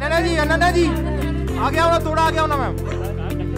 नैना जी नैना जी आ गया होगा थोड़ा आ गया होगा मैम